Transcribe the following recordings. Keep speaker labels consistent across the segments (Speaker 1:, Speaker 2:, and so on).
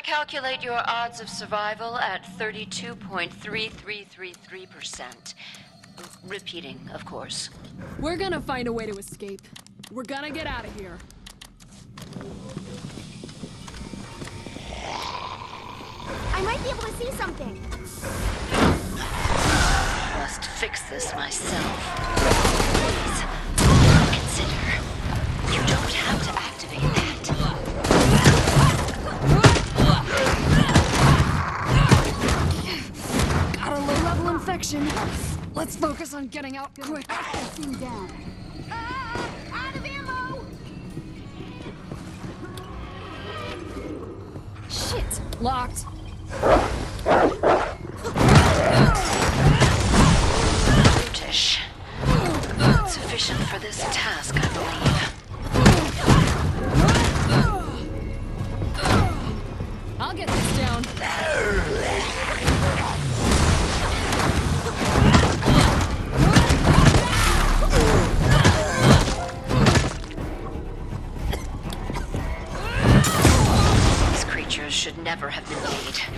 Speaker 1: I calculate your odds of survival at 32.3333%. Repeating, of course.
Speaker 2: We're gonna find a way to escape. We're gonna get out of here.
Speaker 3: I might be able to see something.
Speaker 1: Must fix this myself. Please, consider. You don't have to activate
Speaker 2: low-level. Let's focus on getting out quick.
Speaker 3: Down. Out of ammo!
Speaker 2: Shit! Locked.
Speaker 1: Brutish. Not sufficient for this task, I believe.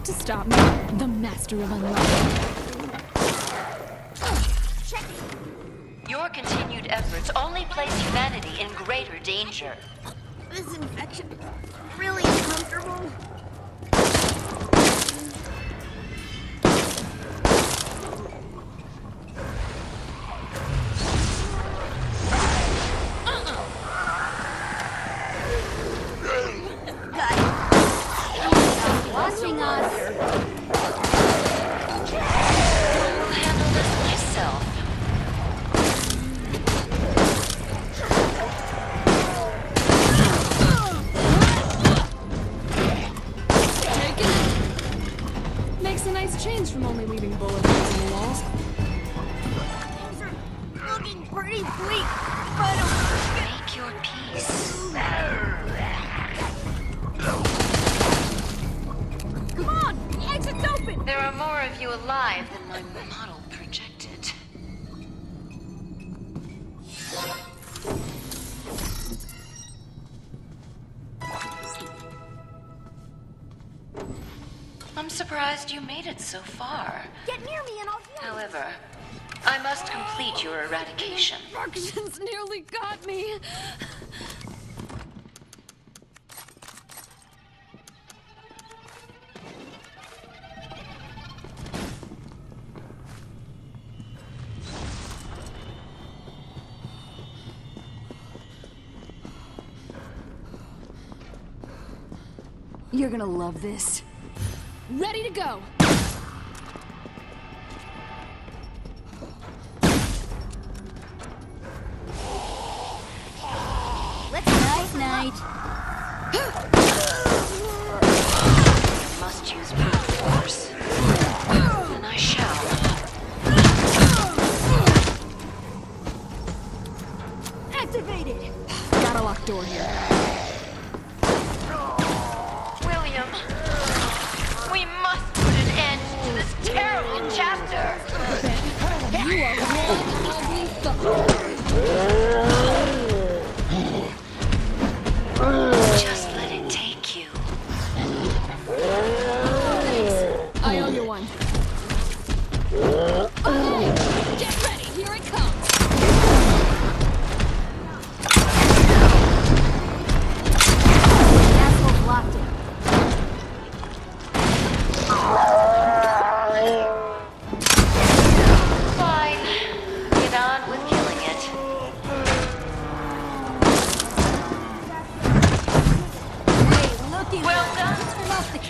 Speaker 3: more
Speaker 2: to stop me. The master of unlocking.
Speaker 1: Your continued efforts only place humanity in greater danger.
Speaker 3: This infection is really uncomfortable.
Speaker 2: Change from bullet holes in the walls.
Speaker 3: Things are looking pretty bleak, but
Speaker 1: Make your peace.
Speaker 3: come on, the exit's open.
Speaker 1: There are more of you alive than my model surprised you made it so far.
Speaker 3: Get near me and I'll heal. you.
Speaker 1: However, I must complete your eradication.
Speaker 2: Infections nearly got me. You're gonna love this. Ready to go.
Speaker 3: Let's nice night.
Speaker 1: Must use brute force. And I shall.
Speaker 3: Activated.
Speaker 2: Got a locked door here.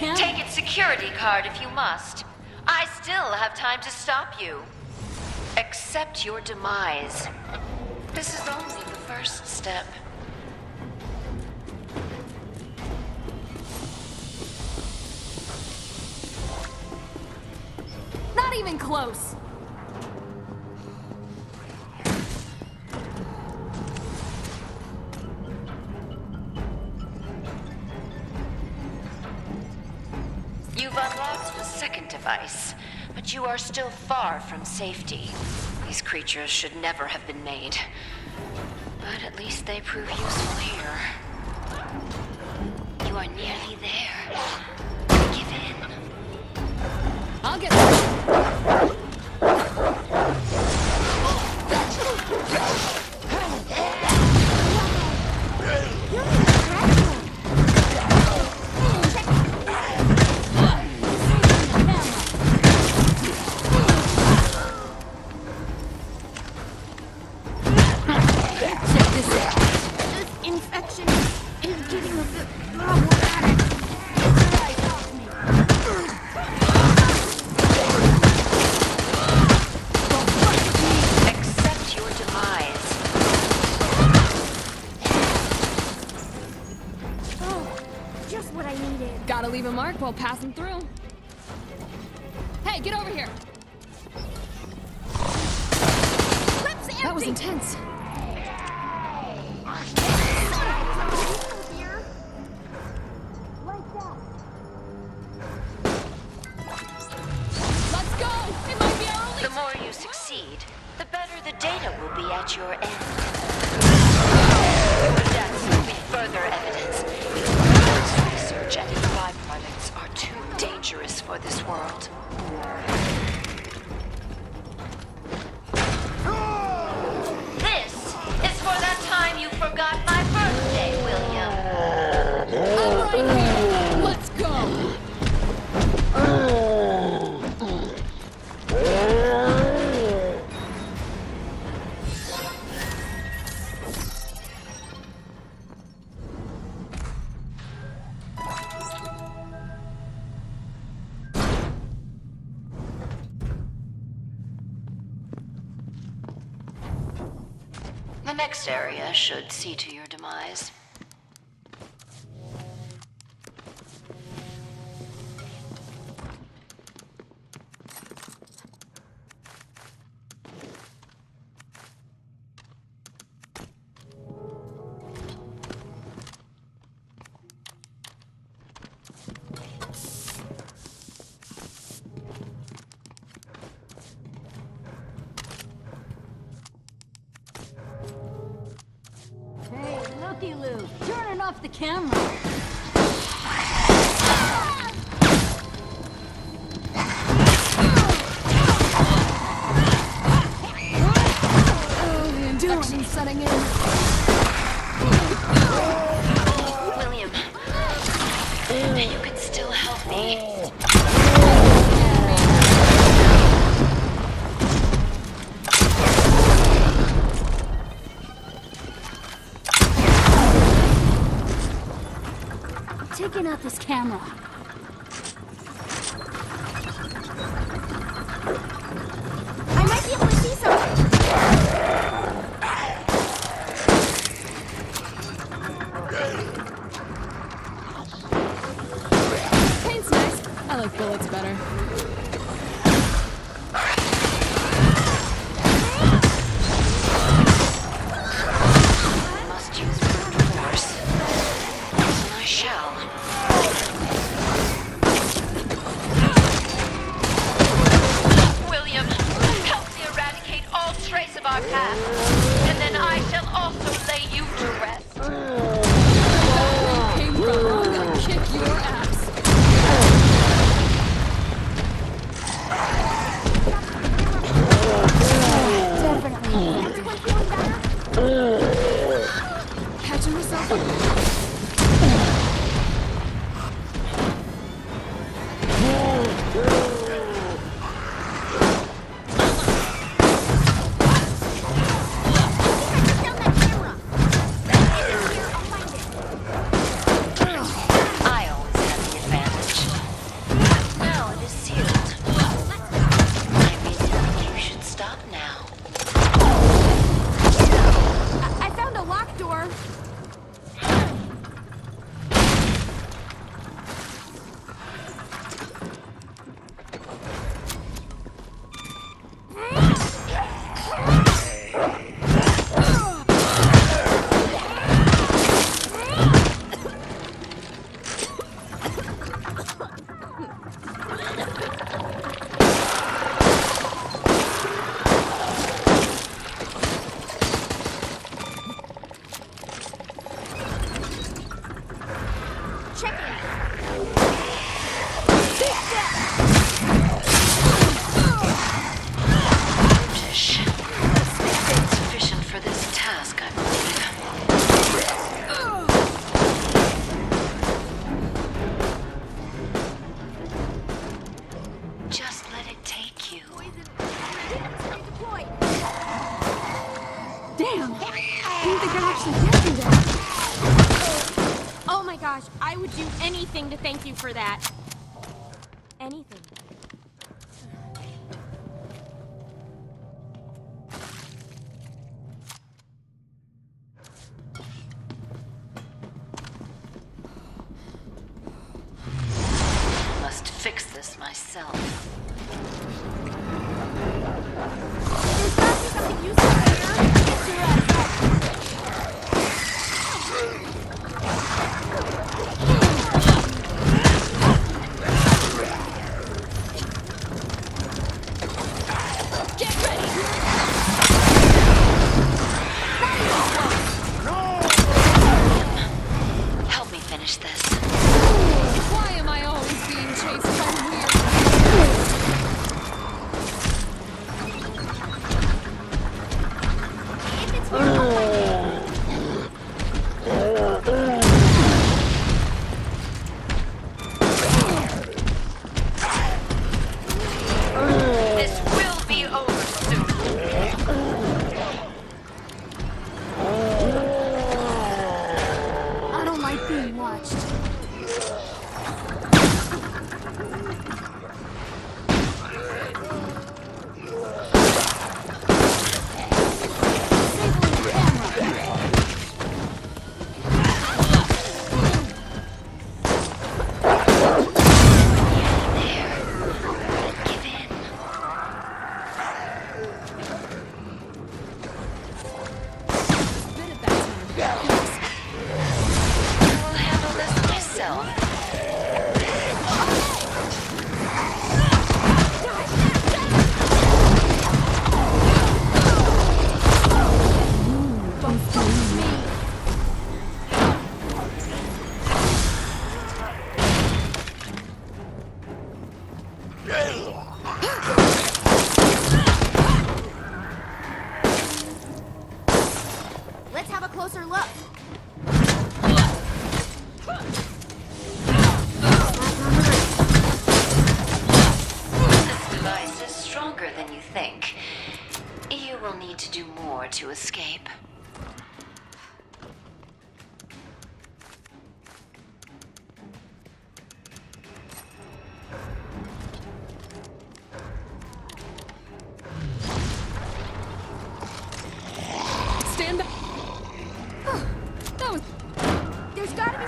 Speaker 3: Turn off the camera.
Speaker 1: Take its security card if you must. I still have time to stop you. Accept your demise. This is only the first step.
Speaker 2: Not even close.
Speaker 1: The second device, but you are still far from safety. These creatures should never have been made. But at least they prove useful here. You are nearly there. Give in.
Speaker 2: I'll get
Speaker 1: succeed, the better the data will be at your end. Your deaths will be further evidence. This research and byproducts are too dangerous for this world. Next area should see to your demise.
Speaker 3: Turning off the camera. Taking out this camera.
Speaker 1: our path, and then I shall also lay you to rest.
Speaker 2: I'm kick your ass.
Speaker 1: Definitely. Catching myself this myself.
Speaker 3: Ha!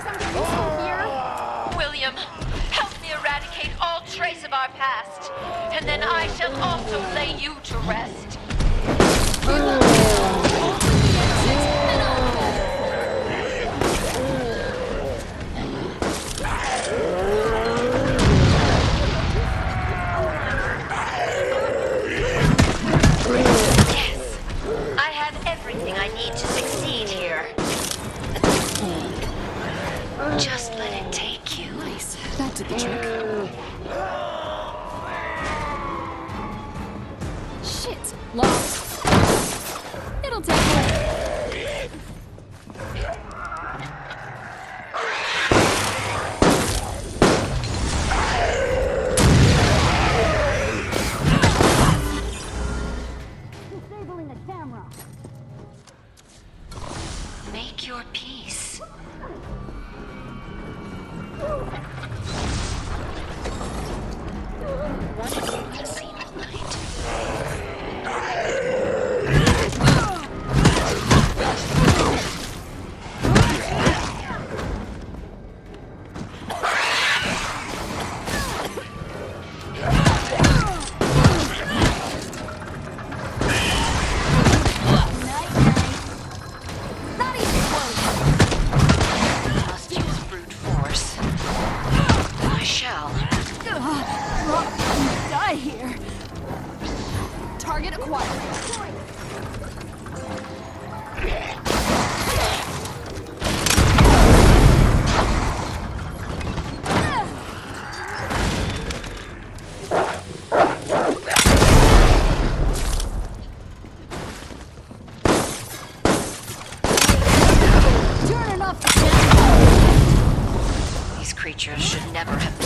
Speaker 3: something here?
Speaker 1: William, help me eradicate all trace of our past, and then I shall also lay you to rest.
Speaker 2: exit the truck. Shit! Lost.
Speaker 1: should never have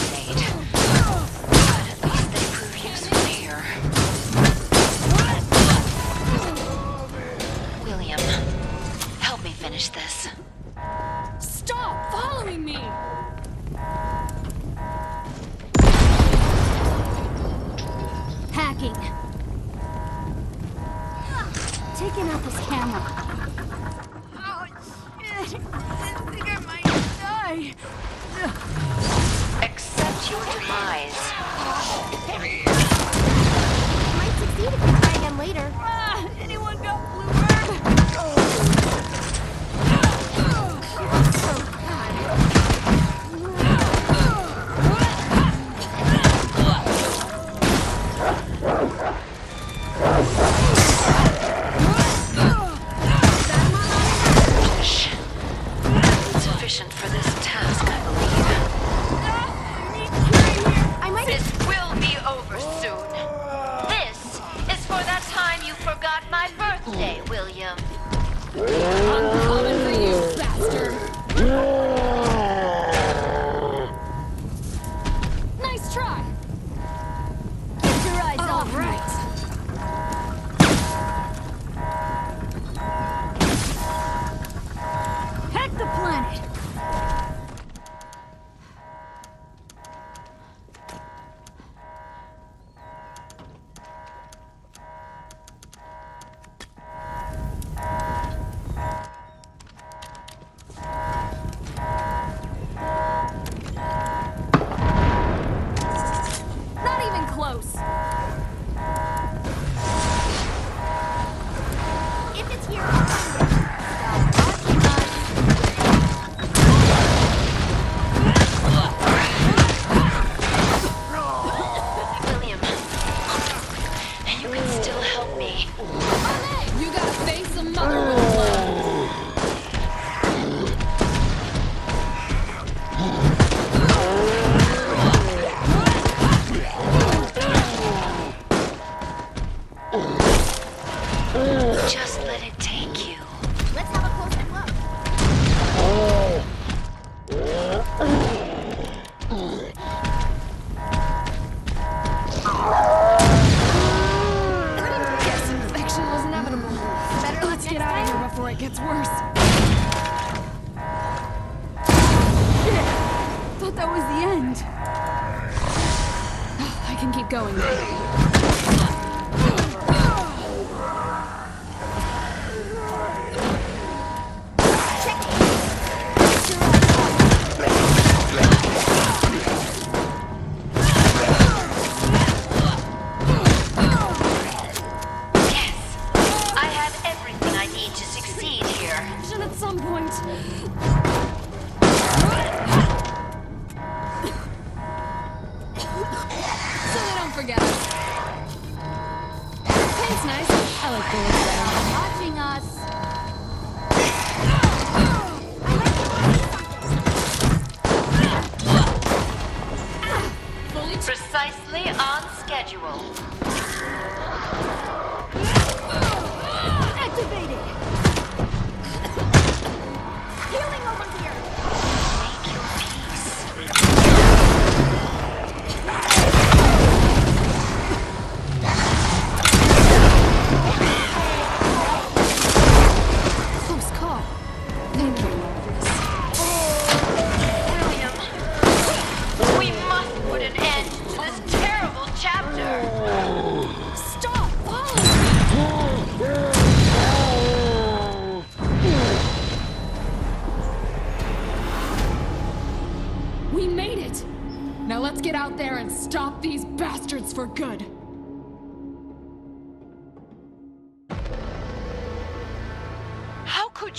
Speaker 1: showing you.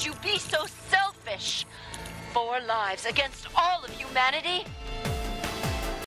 Speaker 1: you be so selfish? Four lives against all of humanity?